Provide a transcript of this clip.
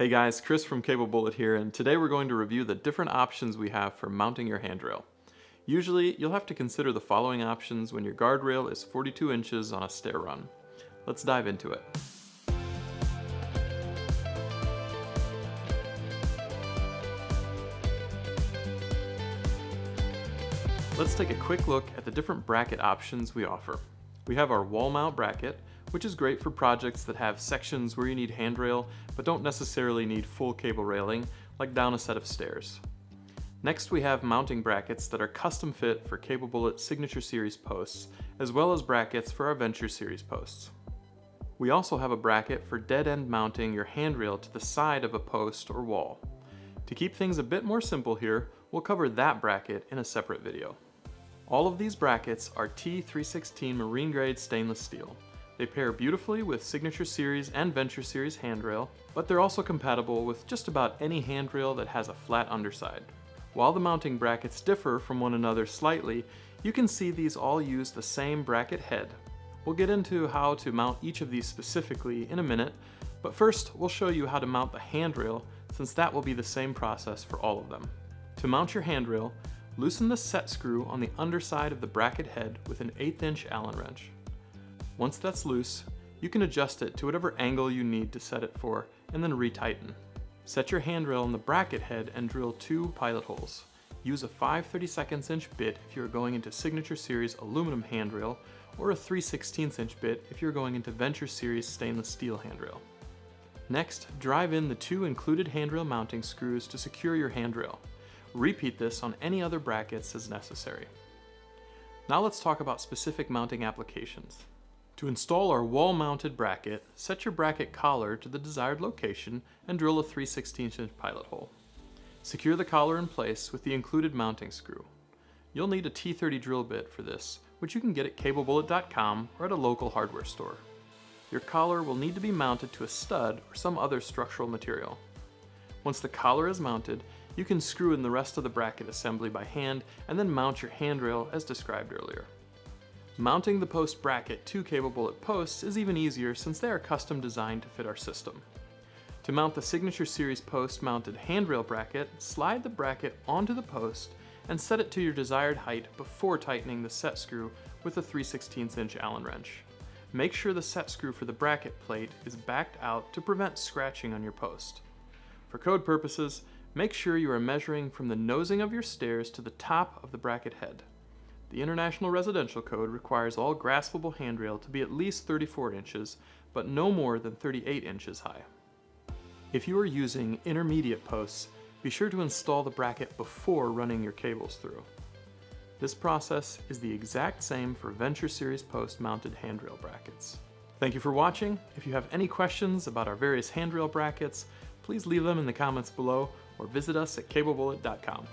Hey guys, Chris from Cable Bullet here, and today we're going to review the different options we have for mounting your handrail. Usually, you'll have to consider the following options when your guardrail is 42 inches on a stair run. Let's dive into it. Let's take a quick look at the different bracket options we offer. We have our wall mount bracket, which is great for projects that have sections where you need handrail but don't necessarily need full cable railing, like down a set of stairs. Next we have mounting brackets that are custom fit for Cable Bullet Signature Series posts, as well as brackets for our Venture Series posts. We also have a bracket for dead end mounting your handrail to the side of a post or wall. To keep things a bit more simple here, we'll cover that bracket in a separate video. All of these brackets are T316 marine grade stainless steel. They pair beautifully with Signature Series and Venture Series handrail, but they're also compatible with just about any handrail that has a flat underside. While the mounting brackets differ from one another slightly, you can see these all use the same bracket head. We'll get into how to mount each of these specifically in a minute, but first we'll show you how to mount the handrail since that will be the same process for all of them. To mount your handrail, loosen the set screw on the underside of the bracket head with an 8th inch Allen wrench. Once that's loose, you can adjust it to whatever angle you need to set it for and then retighten. Set your handrail on the bracket head and drill two pilot holes. Use a 5 32 inch bit if you are going into Signature Series aluminum handrail or a 3 16 inch bit if you're going into Venture Series stainless steel handrail. Next, drive in the two included handrail mounting screws to secure your handrail. Repeat this on any other brackets as necessary. Now let's talk about specific mounting applications. To install our wall-mounted bracket, set your bracket collar to the desired location and drill a 3 16 inch pilot hole. Secure the collar in place with the included mounting screw. You'll need a T30 drill bit for this, which you can get at cablebullet.com or at a local hardware store. Your collar will need to be mounted to a stud or some other structural material. Once the collar is mounted, you can screw in the rest of the bracket assembly by hand and then mount your handrail as described earlier. Mounting the post bracket to Cable Bullet posts is even easier since they are custom designed to fit our system. To mount the Signature Series post mounted handrail bracket, slide the bracket onto the post and set it to your desired height before tightening the set screw with a 3 16 inch Allen wrench. Make sure the set screw for the bracket plate is backed out to prevent scratching on your post. For code purposes, make sure you are measuring from the nosing of your stairs to the top of the bracket head. The International Residential Code requires all graspable handrail to be at least 34 inches, but no more than 38 inches high. If you are using intermediate posts, be sure to install the bracket before running your cables through. This process is the exact same for Venture Series post mounted handrail brackets. Thank you for watching. If you have any questions about our various handrail brackets, please leave them in the comments below or visit us at cablebullet.com.